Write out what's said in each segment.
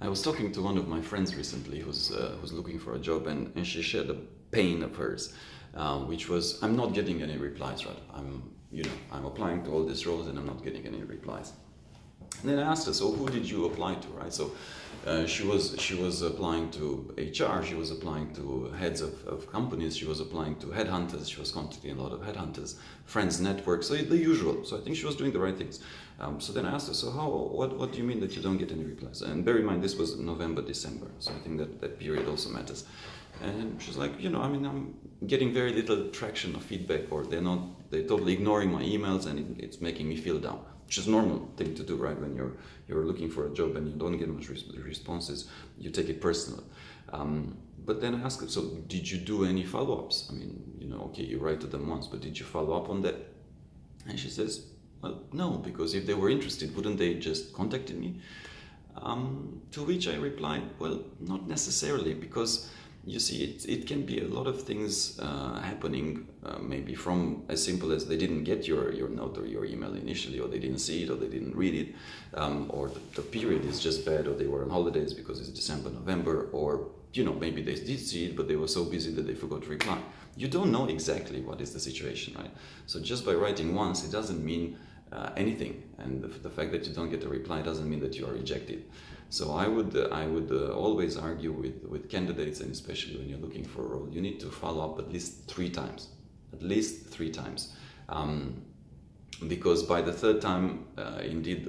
I was talking to one of my friends recently who's, uh, who's looking for a job, and, and she shared a pain of hers, uh, which was I'm not getting any replies, right? I'm, you know, I'm applying to all these roles and I'm not getting any replies. And then I asked her, so who did you apply to, right? So uh, she was she was applying to HR, she was applying to heads of, of companies, she was applying to headhunters, she was contacting a lot of headhunters, friends, networks, so the usual. So I think she was doing the right things. Um, so then I asked her, so how, what, what do you mean that you don't get any replies? And bear in mind, this was November, December, so I think that that period also matters. And she's like, you know, I mean, I'm getting very little traction or feedback, or they're not, they're totally ignoring my emails, and it, it's making me feel down which is normal thing to do, right? When you're you're looking for a job and you don't get much responses, you take it personal. Um, but then I ask her, so did you do any follow-ups? I mean, you know, okay, you write to them once, but did you follow up on that? And she says, well, no, because if they were interested, wouldn't they just contacted me? Um, to which I replied, well, not necessarily, because you see, it, it can be a lot of things uh, happening, uh, maybe from as simple as they didn't get your, your note or your email initially, or they didn't see it, or they didn't read it, um, or the, the, period is just bad, or they were on holidays because it's December, November, or you know, maybe they did see it, but they were so busy that they forgot to reply. You don't know exactly what is the situation, right? So just by writing once, it doesn't mean uh, anything, and the, the, fact that you don't get a reply doesn't mean that you are rejected. So I would uh, I would uh, always argue with with candidates, and especially when you're looking for a role, you need to follow up at least three times, at least three times, um, because by the third time, uh, indeed.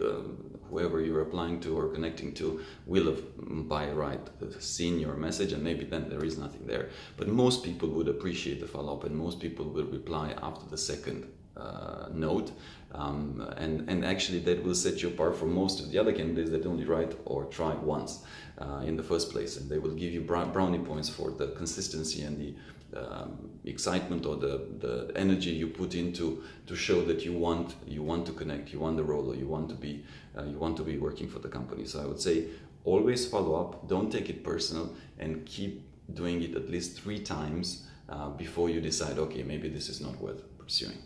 Whoever you're applying to or connecting to will have, mm, by right, seen your message, and maybe then there is nothing there. But most people would appreciate the follow up, and most people will reply after the second uh, note. Um, and, and actually that will set you apart from most of the other candidates that only write or try once uh, in the first place. And they will give you brownie points for the consistency and the um, excitement or the, the energy you put into to show that you want you want to connect, you want the role, or you want to be uh, you want to be working for the company. So I would say always follow up, don't take it personal, and keep doing it at least three times uh, before you decide, okay, maybe this is not worth pursuing.